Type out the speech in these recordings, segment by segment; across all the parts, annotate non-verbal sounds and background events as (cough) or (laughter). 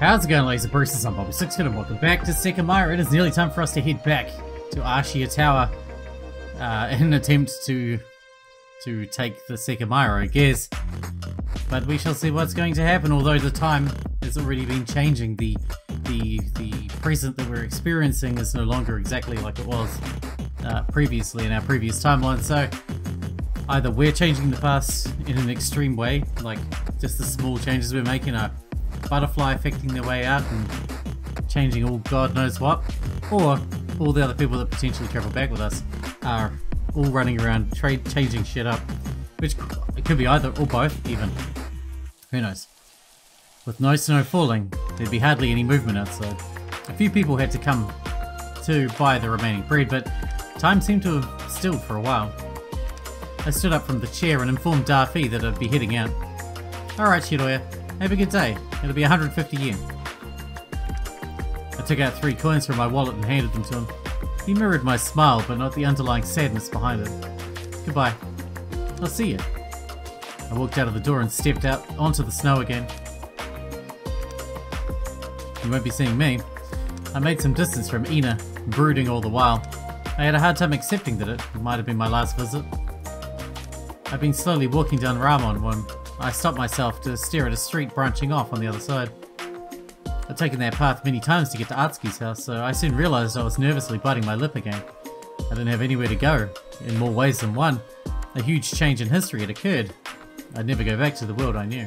How's it going, ladies and Bruces? I'm Bobby Sixkilla and welcome back to Sekimeiya. It is nearly time for us to head back to Ashiya Tower uh, in an attempt to to take the Sekimeiya, I guess. But we shall see what's going to happen, although the time has already been changing. The the the present that we're experiencing is no longer exactly like it was uh, previously in our previous timeline, so either we're changing the past in an extreme way, like just the small changes we're making are butterfly affecting their way out and changing all God knows what, or all the other people that potentially travel back with us are all running around trade changing shit up, which it could be either or both even. Who knows? With no snow falling, there'd be hardly any movement outside. A few people had to come to buy the remaining bread, but time seemed to have stilled for a while. I stood up from the chair and informed Darfi that I'd be heading out. Alright, Shiroya, have a good day. It'll be 150 yen. I took out three coins from my wallet and handed them to him. He mirrored my smile, but not the underlying sadness behind it. Goodbye. I'll see you. I walked out of the door and stepped out onto the snow again. You won't be seeing me. I made some distance from Ina, brooding all the while. I had a hard time accepting that it might have been my last visit. I've been slowly walking down Ramon when I stopped myself to stare at a street branching off on the other side. I'd taken that path many times to get to Atsuki's house, so I soon realised I was nervously biting my lip again. I didn't have anywhere to go, in more ways than one. A huge change in history had occurred. I'd never go back to the world I knew.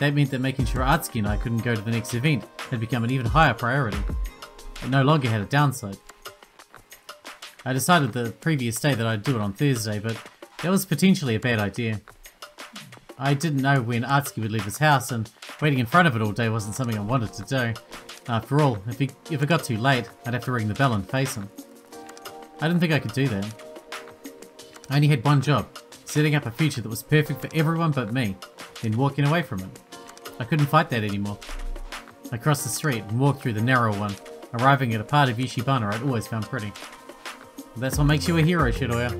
That meant that making sure Atsuki and I couldn't go to the next event had become an even higher priority. It no longer had a downside. I decided the previous day that I'd do it on Thursday, but that was potentially a bad idea. I didn't know when Atsuki would leave his house, and waiting in front of it all day wasn't something I wanted to do. After all, if, he, if it got too late, I'd have to ring the bell and face him. I didn't think I could do that. I only had one job, setting up a future that was perfect for everyone but me, then walking away from it. I couldn't fight that anymore. I crossed the street and walked through the narrow one, arriving at a part of Yushibana I'd always found pretty. That's what makes you a hero, Shiroya.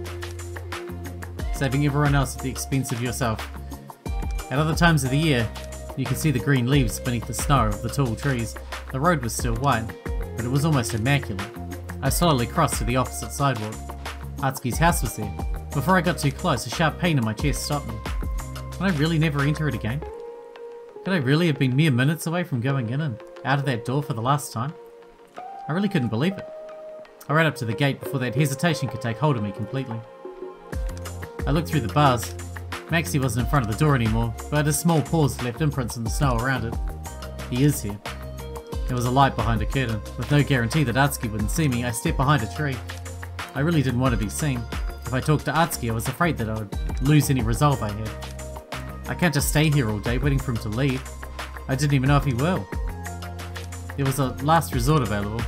Saving everyone else at the expense of yourself. At other times of the year, you could see the green leaves beneath the snow of the tall trees. The road was still white, but it was almost immaculate. I slowly crossed to the opposite sidewalk. Atsuki's house was there. Before I got too close, a sharp pain in my chest stopped me. Can I really never enter it again? Could I really have been mere minutes away from going in and out of that door for the last time? I really couldn't believe it. I ran up to the gate before that hesitation could take hold of me completely. I looked through the bars, Maxie wasn't in front of the door anymore, but his small paws left imprints in the snow around it. He is here. There was a light behind a curtain. With no guarantee that Atsuki wouldn't see me, I stepped behind a tree. I really didn't want to be seen. If I talked to Atsuki, I was afraid that I would lose any resolve I had. I can't just stay here all day waiting for him to leave. I didn't even know if he will. There was a last resort available.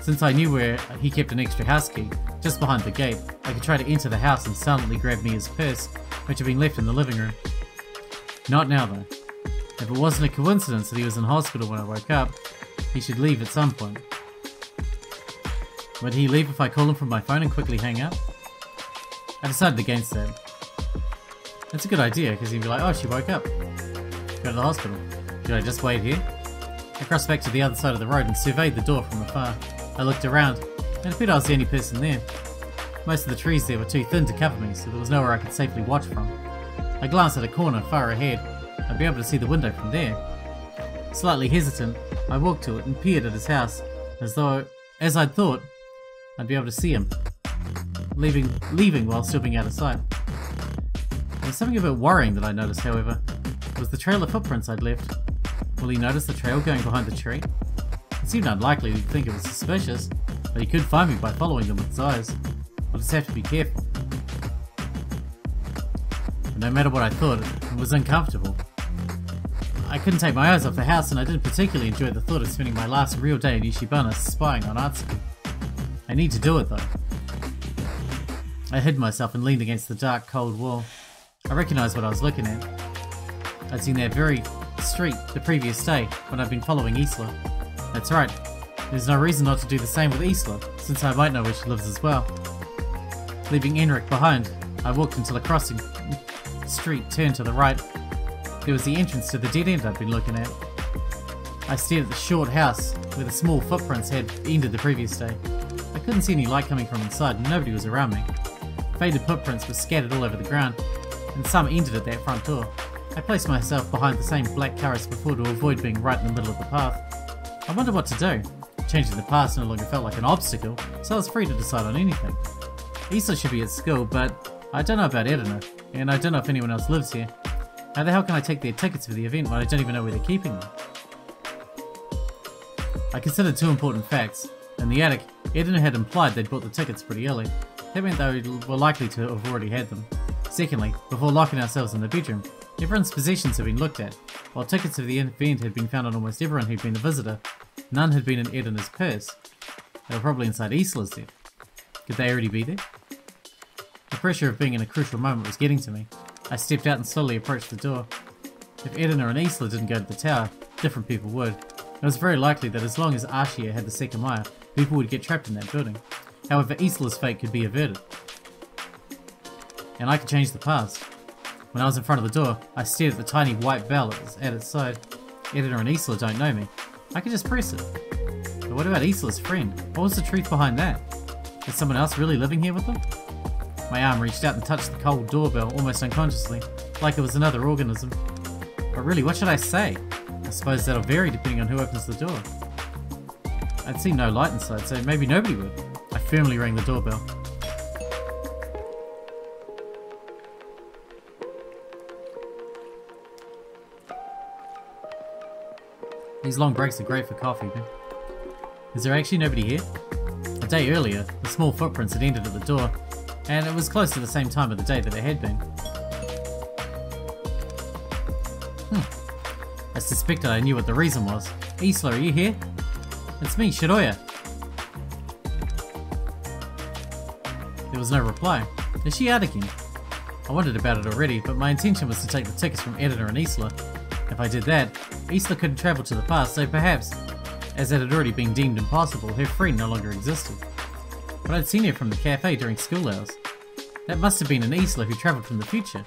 Since I knew where he kept an extra house key, just behind the gate, I could try to enter the house and silently grab me his purse which had been left in the living room. Not now, though. If it wasn't a coincidence that he was in hospital when I woke up, he should leave at some point. Would he leave if I call him from my phone and quickly hang up? I decided against that. That's a good idea, because he'd be like, oh, she woke up. Go to the hospital. Should I just wait here? I crossed back to the other side of the road and surveyed the door from afar. I looked around, and appeared I was the only person there. Most of the trees there were too thin to cover me, so there was nowhere I could safely watch from. I glanced at a corner far ahead. I'd be able to see the window from there. Slightly hesitant, I walked to it and peered at his house, as though, as I'd thought, I'd be able to see him. Leaving, leaving while still being out of sight. There was something a bit worrying that I noticed, however. Was the trail of footprints I'd left. Will he notice the trail going behind the tree? It seemed unlikely he'd think it was suspicious, but he could find me by following them with his eyes. I'll just have to be careful. But no matter what I thought, it was uncomfortable. I couldn't take my eyes off the house and I didn't particularly enjoy the thought of spending my last real day in Yushibana spying on Atsuki. I need to do it though. I hid myself and leaned against the dark, cold wall. I recognised what I was looking at. I'd seen that very street the previous day when I'd been following Isla. That's right. There's no reason not to do the same with Isla, since I might know where she lives as well. Leaving Enric behind, I walked until a crossing street turned to the right. There was the entrance to the dead end I'd been looking at. I stared at the short house where the small footprints had ended the previous day. I couldn't see any light coming from inside and nobody was around me. Faded footprints were scattered all over the ground, and some ended at that front door. I placed myself behind the same black car as before to avoid being right in the middle of the path. I wondered what to do. Changing the path no longer felt like an obstacle, so I was free to decide on anything. Isla should be at school, but I don't know about Edina, and I don't know if anyone else lives here. How the hell can I take their tickets for the event when I don't even know where they're keeping them? I considered two important facts. In the attic, Edina had implied they'd bought the tickets pretty early. That meant they were likely to have already had them. Secondly, before locking ourselves in the bedroom, everyone's possessions had been looked at. While tickets of the event had been found on almost everyone who'd been a visitor, none had been in Edina's purse. They were probably inside Isla's then. Could they already be there? The pressure of being in a crucial moment was getting to me. I stepped out and slowly approached the door. If Edina and Isla didn't go to the tower, different people would. It was very likely that as long as Ashiya had the Sekimeiya, people would get trapped in that building. However, Isla's fate could be averted. And I could change the past. When I was in front of the door, I stared at the tiny white bell at its side. Edina and Isla don't know me. I could just press it. But what about Isla's friend? What was the truth behind that? Is someone else really living here with them? My arm reached out and touched the cold doorbell almost unconsciously, like it was another organism. But really, what should I say? I suppose that'll vary depending on who opens the door. I'd see no light inside, so maybe nobody would. I firmly rang the doorbell. These long breaks are great for coffee. Is there actually nobody here? A day earlier, the small footprints had ended at the door, and it was close to the same time of the day that it had been. Hmm. I suspected I knew what the reason was. Isla, are you here? It's me, Shiroya. There was no reply. Is she out again? I wondered about it already, but my intention was to take the tickets from Edina and Isla. If I did that, Isla couldn't travel to the past, so perhaps, as it had already been deemed impossible, her friend no longer existed. But I'd seen her from the cafe during school hours. That must have been an Isla who travelled from the future.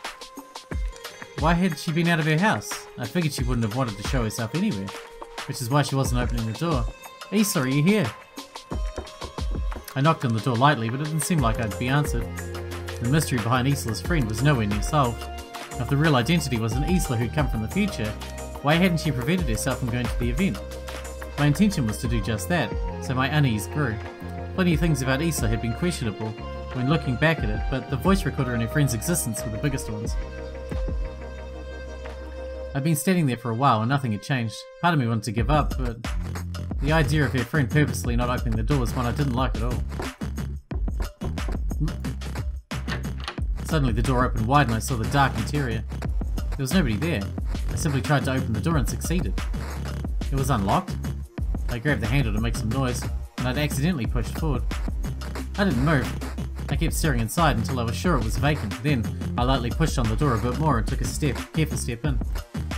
Why had she been out of her house? I figured she wouldn't have wanted to show herself anywhere, which is why she wasn't opening the door. Isla, are you here? I knocked on the door lightly, but it didn't seem like I'd be answered. The mystery behind Isla's friend was nowhere near solved. If the real identity was an Isla who'd come from the future, why hadn't she prevented herself from going to the event? My intention was to do just that, so my unease grew. Plenty of things about Isla had been questionable when looking back at it, but the voice recorder and her friend's existence were the biggest ones. I'd been standing there for a while and nothing had changed. Part of me wanted to give up, but the idea of her friend purposely not opening the door was one I didn't like at all. Suddenly the door opened wide and I saw the dark interior. There was nobody there. I simply tried to open the door and succeeded. It was unlocked. I grabbed the handle to make some noise, and I'd accidentally pushed forward. I didn't move. I kept staring inside until I was sure it was vacant. Then, I lightly pushed on the door a bit more and took a step, careful step in.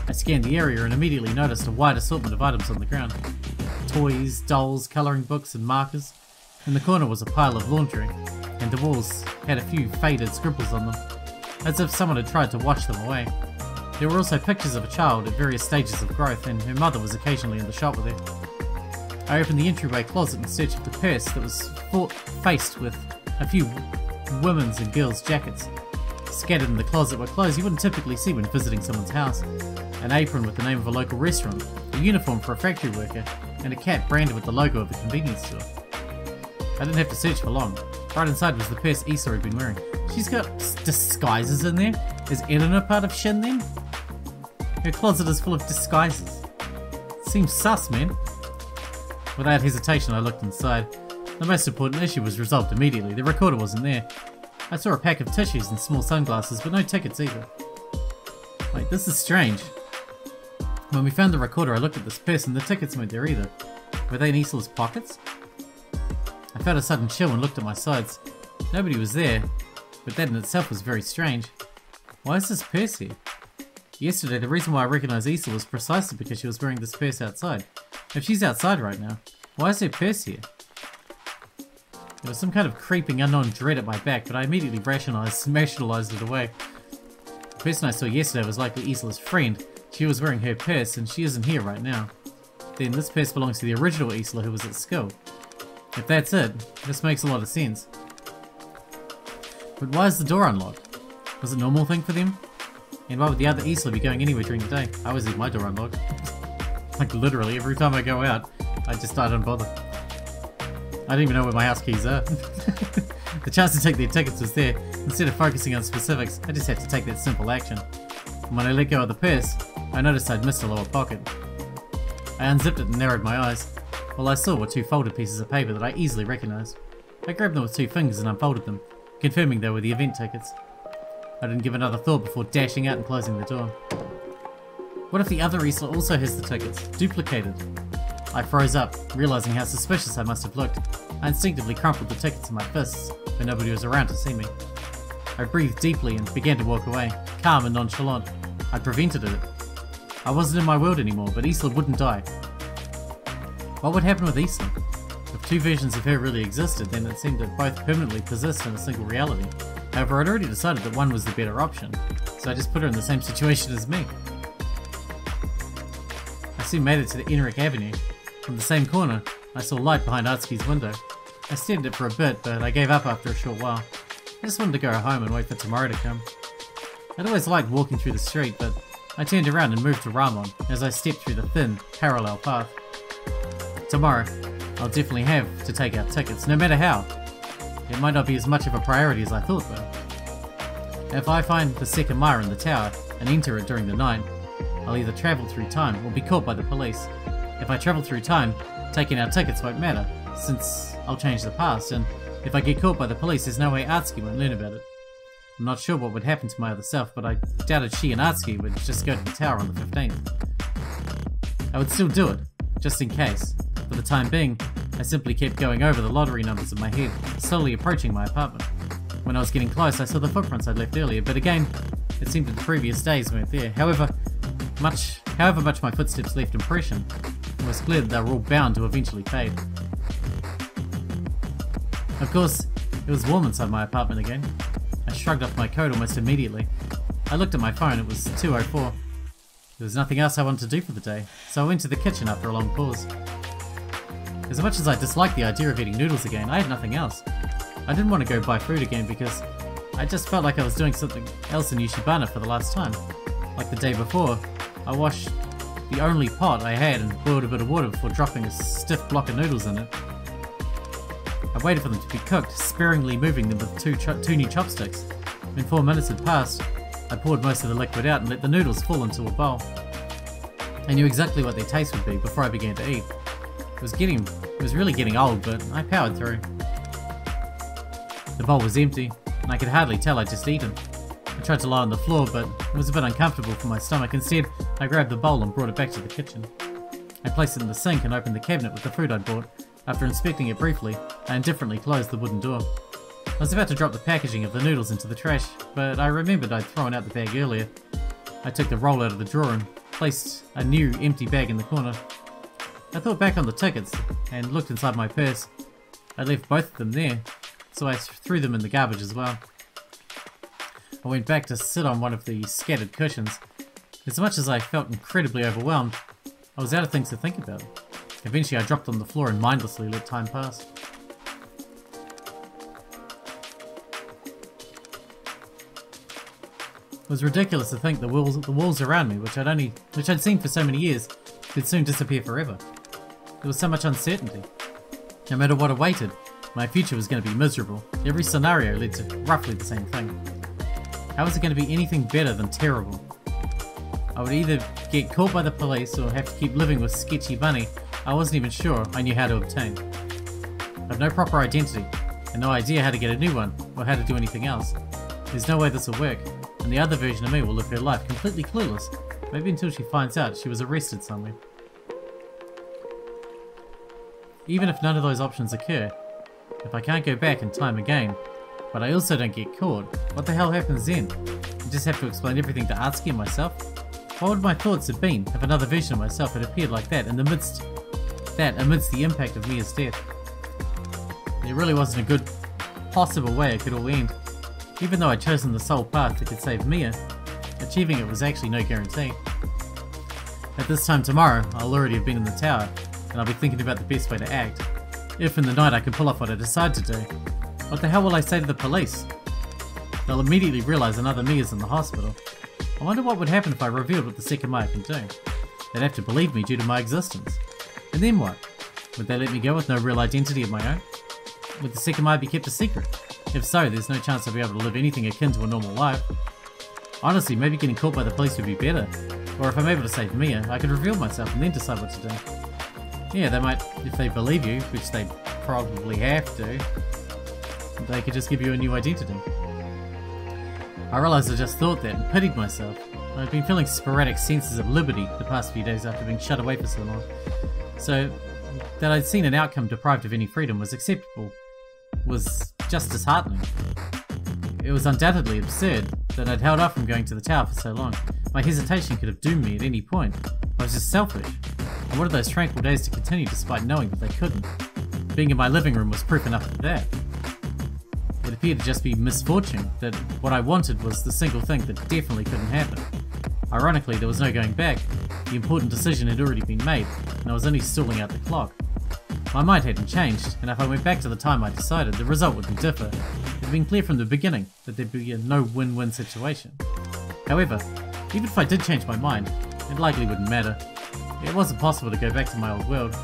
I scanned the area and immediately noticed a wide assortment of items on the ground. Toys, dolls, colouring books and markers. In the corner was a pile of laundry, and the walls had a few faded scribbles on them, as if someone had tried to wash them away. There were also pictures of a child at various stages of growth, and her mother was occasionally in the shop with her. I opened the entryway closet in search of the purse that was fought, faced with a few women's and girls' jackets. Scattered in the closet were clothes you wouldn't typically see when visiting someone's house. An apron with the name of a local restaurant, a uniform for a factory worker, and a cap branded with the logo of the convenience store. I didn't have to search for long. Right inside was the purse Isla had been wearing. She's got disguises in there? Is Edina part of Shin then? Her closet is full of disguises. Seems sus, man. Without hesitation, I looked inside. The most important issue was resolved immediately. The recorder wasn't there. I saw a pack of tissues and small sunglasses, but no tickets either. Wait, this is strange. When we found the recorder, I looked at this purse and the tickets weren't there either. Were they in Isla's pockets? I felt a sudden chill and looked at my sides. Nobody was there, but that in itself was very strange. Why is this purse here? Yesterday, the reason why I recognised Isla was precisely because she was wearing this purse outside. If she's outside right now, why is her purse here? There was some kind of creeping unknown dread at my back, but I immediately rationalised, and rationalised it away. The person I saw yesterday was likely Isla's friend. She was wearing her purse, and she isn't here right now. then this purse belongs to the original Isla who was at school. If that's it, this makes a lot of sense. But why is the door unlocked? Was it a normal thing for them? And why would the other Isla be going anywhere during the day? I always leave my door unlocked. Like literally, every time I go out, I just I don't bother. I don't even know where my house keys are. (laughs) the chance to take their tickets was there. Instead of focusing on specifics, I just had to take that simple action. And when I let go of the purse, I noticed I'd missed a lower pocket. I unzipped it and narrowed my eyes. All I saw were two folded pieces of paper that I easily recognized. I grabbed them with two fingers and unfolded them, confirming they were the event tickets. I didn't give another thought before dashing out and closing the door. What if the other Isla also has the tickets, duplicated? I froze up, realizing how suspicious I must have looked. I instinctively crumpled the tickets in my fists, but nobody was around to see me. I breathed deeply and began to walk away, calm and nonchalant. I prevented it. I wasn't in my world anymore, but Isla wouldn't die. What would happen with Isla? If two versions of her really existed, then it seemed to both permanently persist in a single reality. However, I'd already decided that one was the better option, so I just put her in the same situation as me. Soon made it to the Enric Avenue. From the same corner, I saw light behind Atsuki's window. I stared at it for a bit, but I gave up after a short while. I just wanted to go home and wait for tomorrow to come. I'd always liked walking through the street, but I turned around and moved to Ramon as I stepped through the thin, parallel path. Tomorrow, I'll definitely have to take out tickets, no matter how. It might not be as much of a priority as I thought though. If I find the Sekimeiya in the tower and enter it during the night, I'll either travel through time or be caught by the police. If I travel through time, taking our tickets won't matter, since I'll change the past, and if I get caught by the police, there's no way Atsuki won't learn about it. I'm not sure what would happen to my other self, but I doubted she and Atsuki would just go to the tower on the 15th. I would still do it, just in case. For the time being, I simply kept going over the lottery numbers in my head, slowly approaching my apartment. When I was getting close, I saw the footprints I'd left earlier, but again, it seemed that the previous days weren't there. However, much, however much my footsteps left impression, it was clear that they were all bound to eventually fade. Of course, it was warm inside my apartment again. I shrugged off my coat almost immediately. I looked at my phone, it was 2.04. There was nothing else I wanted to do for the day, so I went to the kitchen after a long pause. As much as I disliked the idea of eating noodles again, I had nothing else. I didn't want to go buy food again because I just felt like I was doing something else in Yushibana for the last time. Like the day before, I washed the only pot I had and boiled a bit of water before dropping a stiff block of noodles in it. I waited for them to be cooked, sparingly moving them with two, two new chopsticks. When four minutes had passed, I poured most of the liquid out and let the noodles fall into a bowl. I knew exactly what their taste would be before I began to eat. It was getting, it was really getting old, but I powered through. The bowl was empty, and I could hardly tell I'd just eaten. I tried to lie on the floor, but it was a bit uncomfortable for my stomach. Instead, I grabbed the bowl and brought it back to the kitchen. I placed it in the sink and opened the cabinet with the food I'd bought. After inspecting it briefly, I indifferently closed the wooden door. I was about to drop the packaging of the noodles into the trash, but I remembered I'd thrown out the bag earlier. I took the roll out of the drawer and placed a new empty bag in the corner. I thought back on the tickets and looked inside my purse. I left both of them there, so I threw them in the garbage as well. I went back to sit on one of the scattered cushions. As much as I felt incredibly overwhelmed, I was out of things to think about. Eventually I dropped on the floor and mindlessly let time pass. It was ridiculous to think the walls, the walls around me, which I'd only, which I'd seen for so many years, could soon disappear forever. There was so much uncertainty. No matter what awaited, my future was going to be miserable. Every scenario led to roughly the same thing. How was it going to be anything better than terrible? I would either get caught by the police or have to keep living with sketchy money I wasn't even sure I knew how to obtain. I have no proper identity, and no idea how to get a new one, or how to do anything else. There's no way this will work, and the other version of me will live her life completely clueless, maybe until she finds out she was arrested somewhere. Even if none of those options occur, if I can't go back in time again, but I also don't get caught, what the hell happens then? I just have to explain everything to Atsuki and myself? What would my thoughts have been if another version of myself had appeared like that in the midst that amidst the impact of Mia's death. There really wasn't a good possible way it could all end. Even though I'd chosen the sole path that could save Mia, achieving it was actually no guarantee. At this time tomorrow, I'll already have been in the tower, and I'll be thinking about the best way to act. If in the night I can pull off what I decide to do, what the hell will I say to the police? They'll immediately realise another me is in the hospital. I wonder what would happen if I revealed what the Sekimeiya can do. They'd have to believe me due to my existence. And then what? Would they let me go with no real identity of my own? Would the Sekimeiya be kept a secret? If so, there's no chance I'll be able to live anything akin to a normal life. Honestly, maybe getting caught by the police would be better. Or if I'm able to save Mia, I could reveal myself and then decide what to do. Yeah, they might, if they believe you, which they probably have to, they could just give you a new identity. I realised I just thought that and pitied myself. I've been feeling sporadic senses of liberty the past few days after being shut away for so long. So, that I'd seen an outcome deprived of any freedom was acceptable, was just disheartening. It was undoubtedly absurd that I'd held off from going to the tower for so long. My hesitation could have doomed me at any point. I was just selfish. I wanted those tranquil days to continue despite knowing that they couldn't. Being in my living room was proof enough of that. It appeared to just be misfortune, that what I wanted was the single thing that definitely couldn't happen. Ironically, there was no going back. The important decision had already been made, and I was only stalling out the clock. My mind hadn't changed, and if I went back to the time I decided, the result wouldn't differ. It had been clear from the beginning that there'd be a no win-win situation. However, even if I did change my mind, it likely wouldn't matter. It wasn't possible to go back to my old world,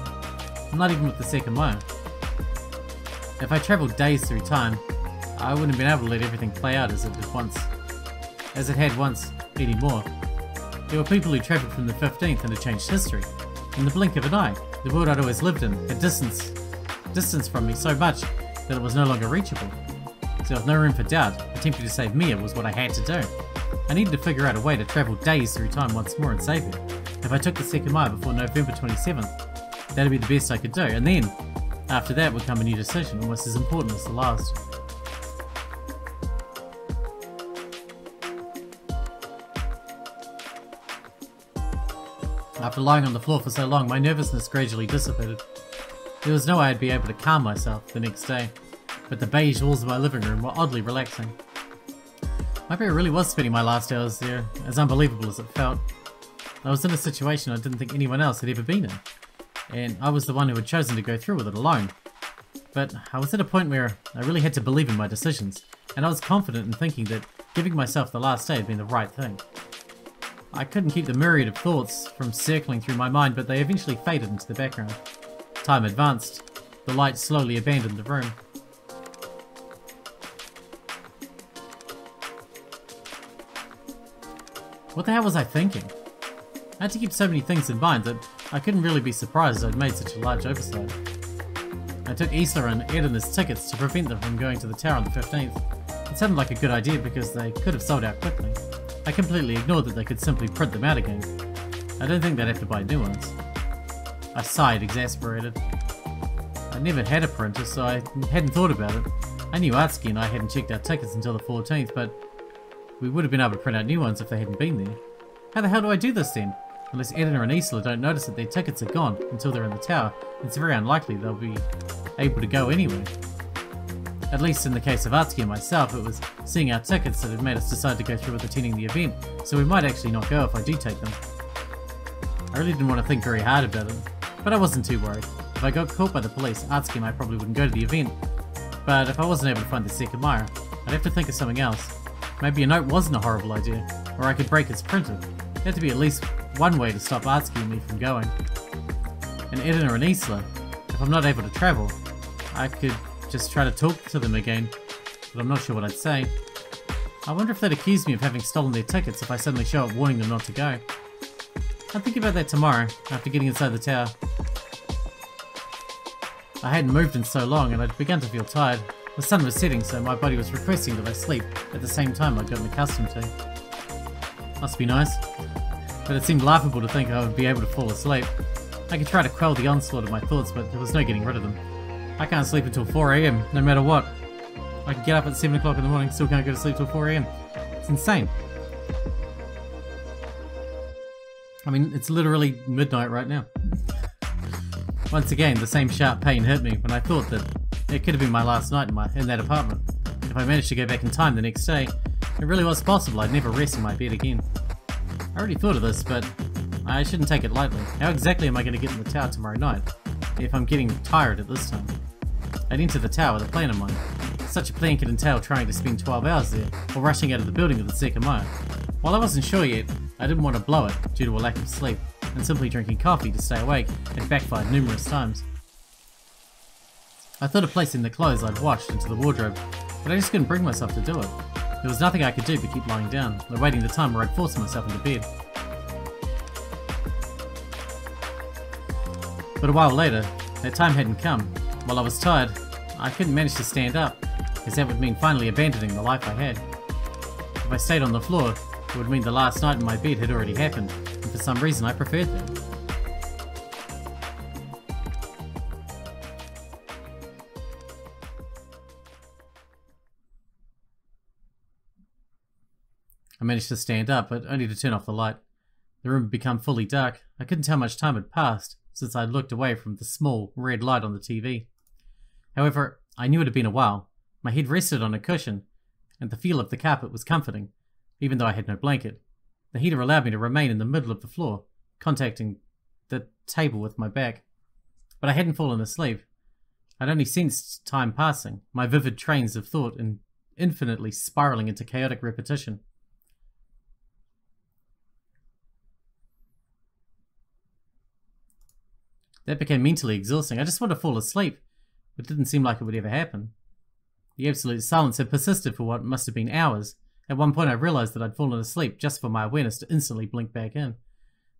not even with the Sekimeiya. If I travelled days through time, I wouldn't have been able to let everything play out as it had once, as it had once anymore. There were people who travelled from the 15th and had changed history. In the blink of an eye, the world I'd always lived in had distance, distance from me so much that it was no longer reachable. So with no room for doubt, attempting to save Mia was what I had to do. I needed to figure out a way to travel days through time once more and save her. If I took the Sekimeiya before November 27th, that'd be the best I could do, and then, after that would come a new decision, almost as important as the last. After lying on the floor for so long, my nervousness gradually dissipated. There was no way I'd be able to calm myself the next day, but the beige walls of my living room were oddly relaxing. My I really was spending my last hours there, as unbelievable as it felt. I was in a situation I didn't think anyone else had ever been in, and I was the one who had chosen to go through with it alone. But I was at a point where I really had to believe in my decisions, and I was confident in thinking that giving myself the last day had been the right thing. I couldn't keep the myriad of thoughts from circling through my mind, but they eventually faded into the background. Time advanced. The light slowly abandoned the room. What the hell was I thinking? I had to keep so many things in mind that I couldn't really be surprised I'd made such a large oversight. I took Isla and Edina's tickets to prevent them from going to the tower on the 15th. It sounded like a good idea because they could have sold out quickly. I completely ignored that they could simply print them out again. I don't think they'd have to buy new ones. I sighed, exasperated. I never had a printer, so I hadn't thought about it. I knew Atsuki and I hadn't checked our tickets until the 14th, but we would have been able to print out new ones if they hadn't been there. How the hell do I do this then? Unless Edina and Isla don't notice that their tickets are gone until they're in the tower, it's very unlikely they'll be able to go anyway. At least in the case of Atsuki and myself, it was seeing our tickets that had made us decide to go through with attending the event, so we might actually not go if I do take them. I really didn't want to think very hard about it, but I wasn't too worried. If I got caught by the police, Atsuki and I probably wouldn't go to the event, but if I wasn't able to find the Sekimeiya, I'd have to think of something else. Maybe a note wasn't a horrible idea, or I could break its printer. There had to be at least one way to stop Atsuki and me from going. And Edina and Isla, if I'm not able to travel, I could just try to talk to them again, but I'm not sure what I'd say. I wonder if they'd accuse me of having stolen their tickets if I suddenly show up warning them not to go. I'll think about that tomorrow, after getting inside the tower. I hadn't moved in so long and I'd begun to feel tired. The sun was setting, so my body was requesting that I sleep at the same time I'd gotten accustomed to. Must be nice. But it seemed laughable to think I would be able to fall asleep. I could try to quell the onslaught of my thoughts, but there was no getting rid of them. I can't sleep until 4am, no matter what. I can get up at 7 o'clock in the morning, still can't go to sleep till 4am. It's insane. I mean, it's literally midnight right now. Once again, the same sharp pain hit me when I thought that it could have been my last night in, my, in that apartment. If I managed to go back in time the next day, it really was possible I'd never rest in my bed again. I already thought of this, but I shouldn't take it lightly. How exactly am I going to get in the tower tomorrow night? If I'm getting tired at this time. I'd enter the tower with a plan in mind. Such a plan could entail trying to spend 12 hours there, or rushing out of the building with the Sekimeiya. While I wasn't sure yet, I didn't want to blow it due to a lack of sleep, and simply drinking coffee to stay awake had backfired numerous times. I thought of placing the clothes I'd washed into the wardrobe, but I just couldn't bring myself to do it. There was nothing I could do but keep lying down, awaiting the time where I'd force myself into bed. But a while later, that time hadn't come. While I was tired, I couldn't manage to stand up, as that would mean finally abandoning the life I had. If I stayed on the floor, it would mean the last night in my bed had already happened, and for some reason I preferred that. I managed to stand up, but only to turn off the light. The room had become fully dark. I couldn't tell how much time had passed since I would looked away from the small, red light on the TV. However, I knew it had been a while. My head rested on a cushion, and the feel of the carpet was comforting, even though I had no blanket. The heater allowed me to remain in the middle of the floor, contacting the table with my back. But I hadn't fallen asleep. I'd only sensed time passing, my vivid trains of thought in infinitely spiraling into chaotic repetition. That became mentally exhausting. I just wanted to fall asleep, it didn't seem like it would ever happen. The absolute silence had persisted for what must have been hours. At one point I realized that I'd fallen asleep just for my awareness to instantly blink back in.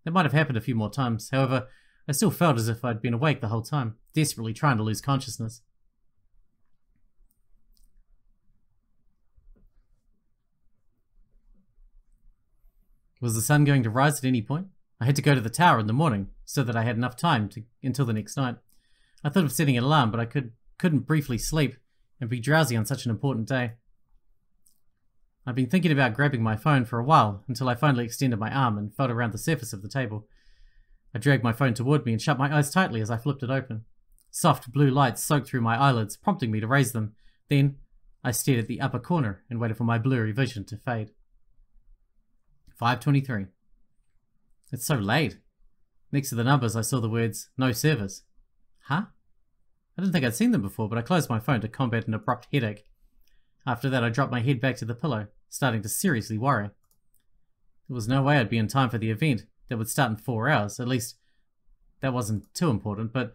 That might have happened a few more times, however, I still felt as if I'd been awake the whole time, desperately trying to lose consciousness. Was the sun going to rise at any point? I had to go to the tower in the morning so that I had enough time to, until the next night. I thought of setting an alarm, but I could, couldn't briefly sleep and be drowsy on such an important day. I'd been thinking about grabbing my phone for a while until I finally extended my arm and felt around the surface of the table. I dragged my phone toward me and shut my eyes tightly as I flipped it open. Soft blue light soaked through my eyelids, prompting me to raise them. Then, I stared at the upper corner and waited for my blurry vision to fade. 523. It's so late. Next to the numbers, I saw the words, no service. Huh? I didn't think I'd seen them before, but I closed my phone to combat an abrupt headache. After that, I dropped my head back to the pillow, starting to seriously worry. There was no way I'd be in time for the event that would start in four hours. At least, that wasn't too important, but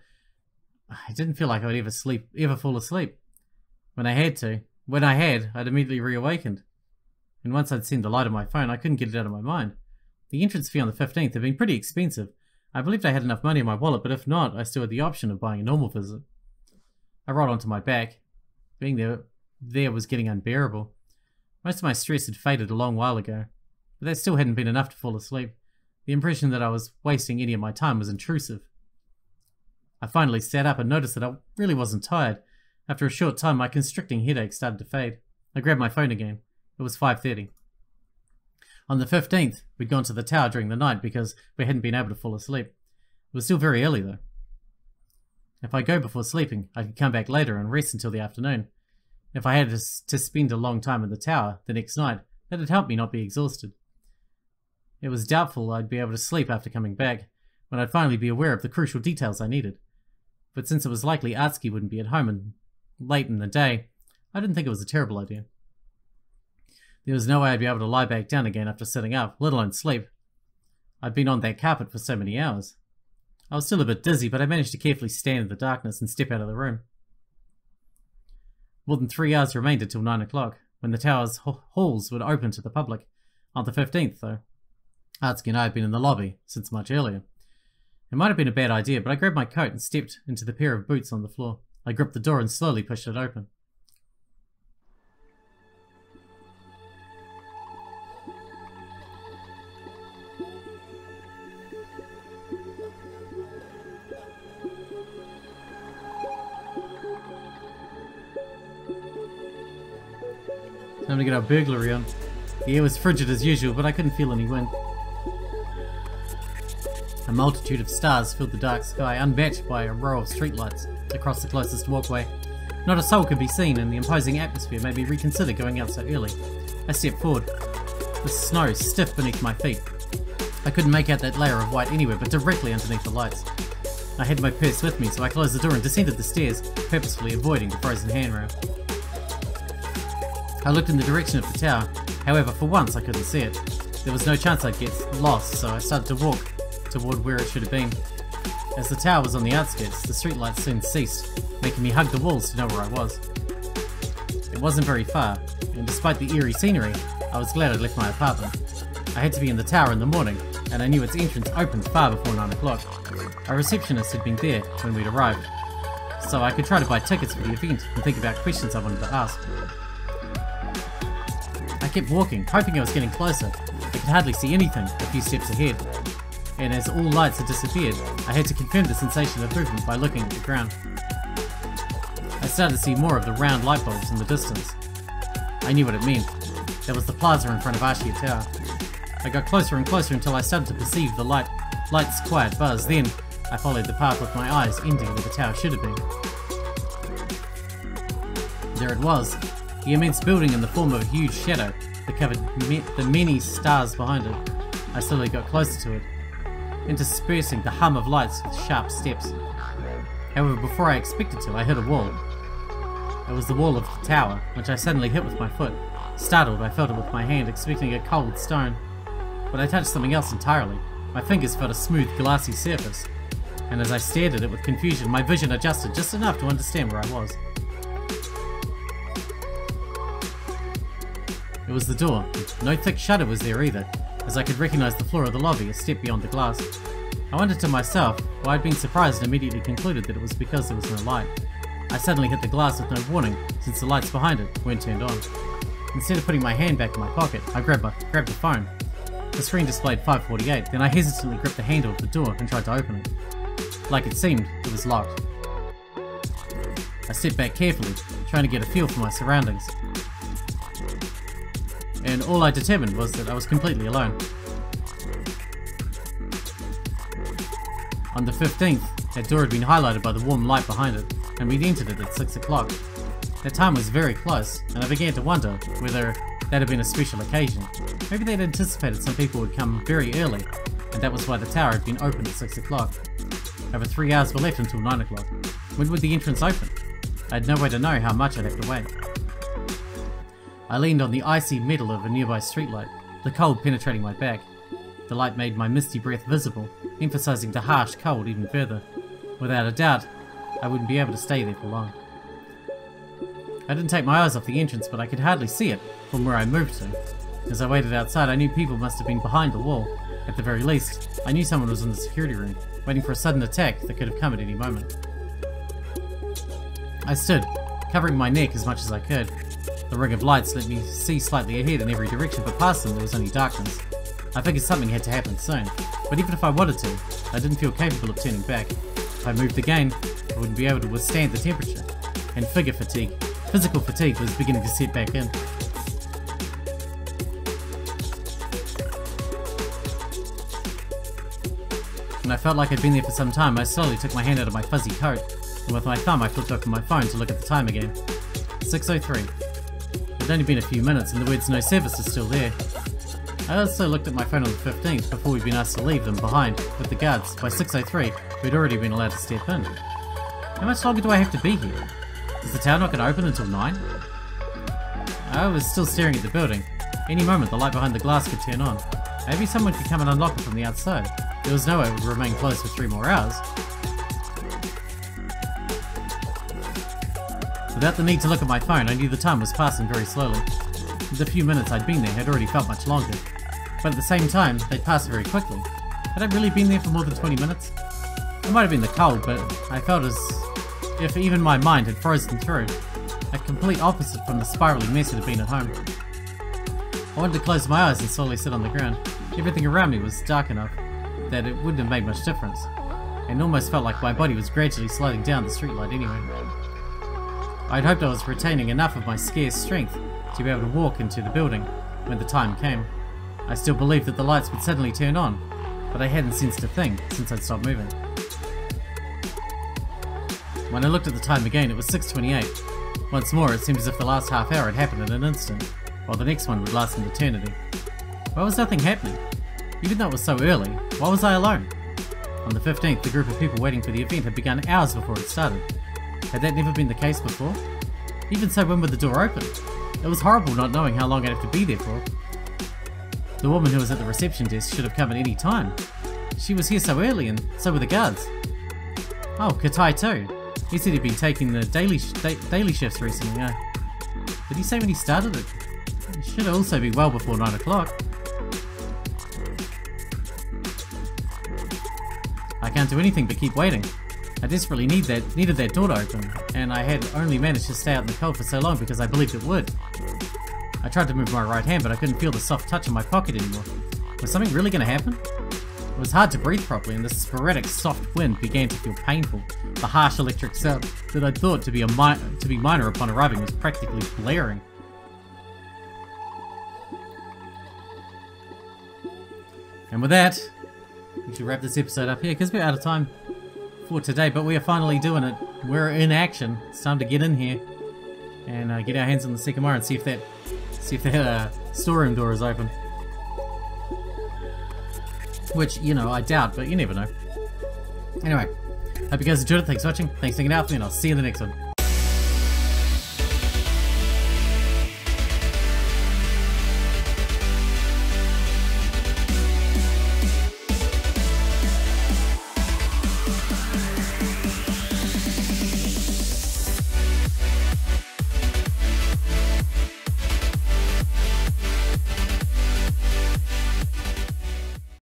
I didn't feel like I would ever sleep, ever fall asleep. When I had to, when I had, I'd immediately reawakened. And once I'd seen the light of my phone, I couldn't get it out of my mind. The entrance fee on the 15th had been pretty expensive. I believed I had enough money in my wallet, but if not, I still had the option of buying a normal visit. I rolled onto my back. Being there, there was getting unbearable. Most of my stress had faded a long while ago, but that still hadn't been enough to fall asleep. The impression that I was wasting any of my time was intrusive. I finally sat up and noticed that I really wasn't tired. After a short time, my constricting headache started to fade. I grabbed my phone again. It was 5.30. On the 15th, we'd gone to the tower during the night because we hadn't been able to fall asleep. It was still very early though. If I go before sleeping, I could come back later and rest until the afternoon. If I had to, spend a long time in the tower the next night, that'd help me not be exhausted. It was doubtful I'd be able to sleep after coming back, when I'd finally be aware of the crucial details I needed. But since it was likely Atsuki wouldn't be at home late in the day, I didn't think it was a terrible idea. There was no way I'd be able to lie back down again after sitting up, let alone sleep. I'd been on that carpet for so many hours. I was still a bit dizzy, but I managed to carefully stand in the darkness and step out of the room. More than three hours remained until nine o'clock, when the tower's halls would open to the public. On the 15th, though. Atsuki and I had been in the lobby since much earlier. It might have been a bad idea, but I grabbed my coat and stepped into the pair of boots on the floor. I gripped the door and slowly pushed it open. Time to get our burglary on. The air was frigid as usual, but I couldn't feel any wind. A multitude of stars filled the dark sky, unmatched by a row of streetlights across the closest walkway. Not a soul could be seen, and the imposing atmosphere made me reconsider going out so early. I stepped forward, the snow stiff beneath my feet. I couldn't make out that layer of white anywhere but directly underneath the lights. I had my purse with me, so I closed the door and descended the stairs, purposefully avoiding the frozen handrail. I looked in the direction of the tower, however for once I couldn't see it. There was no chance I'd get lost, so I started to walk toward where it should have been. As the tower was on the outskirts, the streetlights soon ceased, making me hug the walls to know where I was. It wasn't very far, and despite the eerie scenery, I was glad I'd left my apartment. I had to be in the tower in the morning, and I knew its entrance opened far before 9 o'clock. A receptionist had been there when we'd arrived, so I could try to buy tickets for the event and think about questions I wanted to ask. I kept walking, hoping I was getting closer. I could hardly see anything a few steps ahead, and as all lights had disappeared, I had to confirm the sensation of movement by looking at the ground. I started to see more of the round light bulbs in the distance. I knew what it meant. That was the plaza in front of Ashiya Tower. I got closer and closer until I started to perceive the light, light's quiet buzz. Then, I followed the path with my eyes, ending where the tower should have been. There it was, the immense building in the form of a huge shadow that covered the many stars behind it. I slowly got closer to it, interspersing the hum of lights with sharp steps. However, before I expected to, I hit a wall. It was the wall of the tower, which I suddenly hit with my foot. Startled, I felt it with my hand, expecting a cold stone. But I touched something else entirely. My fingers felt a smooth, glassy surface. And as I stared at it with confusion, my vision adjusted just enough to understand where I was. It was the door. No thick shutter was there either, as I could recognize the floor of the lobby a step beyond the glass. I wondered to myself why I'd been surprised and immediately concluded that it was because there was no light. I suddenly hit the glass with no warning, since the lights behind it weren't turned on. Instead of putting my hand back in my pocket, I grabbed, my, grabbed the phone. The screen displayed 548, then I hesitantly gripped the handle of the door and tried to open it. Like it seemed, it was locked. I stepped back carefully, trying to get a feel for my surroundings. And all I determined was that I was completely alone. On the 15th, that door had been highlighted by the warm light behind it, and we'd entered it at 6 o'clock. The time was very close, and I began to wonder whether that had been a special occasion. Maybe they'd anticipated some people would come very early, and that was why the tower had been open at 6 o'clock. Over three hours were left until 9 o'clock. When would the entrance open? I had no way to know how much I'd have to wait. I leaned on the icy metal of a nearby streetlight, the cold penetrating my back. The light made my misty breath visible, emphasizing the harsh cold even further. Without a doubt, I wouldn't be able to stay there for long. I didn't take my eyes off the entrance, but I could hardly see it from where I moved to. As I waited outside, I knew people must have been behind the wall. At the very least, I knew someone was in the security room, waiting for a sudden attack that could have come at any moment. I stood, covering my neck as much as I could. The ring of lights let me see slightly ahead in every direction, but past them there was only darkness. I figured something had to happen soon, but even if I wanted to, I didn't feel capable of turning back. If I moved again, I wouldn't be able to withstand the temperature, and figure fatigue. Physical fatigue was beginning to set back in. When I felt like I'd been there for some time, I slowly took my hand out of my fuzzy coat, and with my thumb I flipped open my phone to look at the time again. 6.03. It had only been a few minutes and the words no service is still there. I also looked at my phone on the 15th before we'd been asked to leave them behind with the guards by 6.03 who'd already been allowed to step in. How much longer do I have to be here? Is the town not going to open until 9? I was still staring at the building. Any moment the light behind the glass could turn on. Maybe someone could come and unlock it from the outside. There was no way it would remain closed for three more hours. Without the need to look at my phone, I knew the time was passing very slowly. The few minutes I'd been there had already felt much longer. But at the same time, they'd passed very quickly. Had I really been there for more than 20 minutes? It might have been the cold, but I felt as if even my mind had frozen through. A complete opposite from the spiraling mess it had been at home. I wanted to close my eyes and slowly sit on the ground. Everything around me was dark enough that it wouldn't have made much difference, and almost felt like my body was gradually sliding down the streetlight anyway. I'd hoped I was retaining enough of my scarce strength to be able to walk into the building when the time came. I still believed that the lights would suddenly turn on, but I hadn't sensed a thing since I'd stopped moving. When I looked at the time again, it was 6.28. Once more, it seemed as if the last half hour had happened in an instant, while the next one would last an eternity. Why was nothing happening? Even though it was so early, why was I alone? On the 15th, the group of people waiting for the event had begun hours before it started. Had that never been the case before? Even so, when would the door open? It was horrible not knowing how long I'd have to be there for. The woman who was at the reception desk should have come at any time. She was here so early, and so were the guards. Oh, Katai too. He said he'd been taking the daily sh da daily shifts recently. Uh, did he say when he started it? It should also be well before 9 o'clock. I can't do anything but keep waiting. I desperately need that, needed that door to open, and I had only managed to stay out in the cold for so long because I believed it would. I tried to move my right hand, but I couldn't feel the soft touch in my pocket anymore. Was something really going to happen? It was hard to breathe properly, and the sporadic soft wind began to feel painful. The harsh electric sound that I thought to be a to be minor upon arriving was practically blaring. And with that, we should wrap this episode up here because we're out of time for today, but we are finally doing it. We're in action. It's time to get in here and uh, get our hands on the Sekimeiya and see if that see if that uh, storeroom door is open. Which, you know, I doubt, but you never know. Anyway, hope you guys enjoyed it. Thanks for watching. Thanks for hanging out with me, and I'll see you in the next one.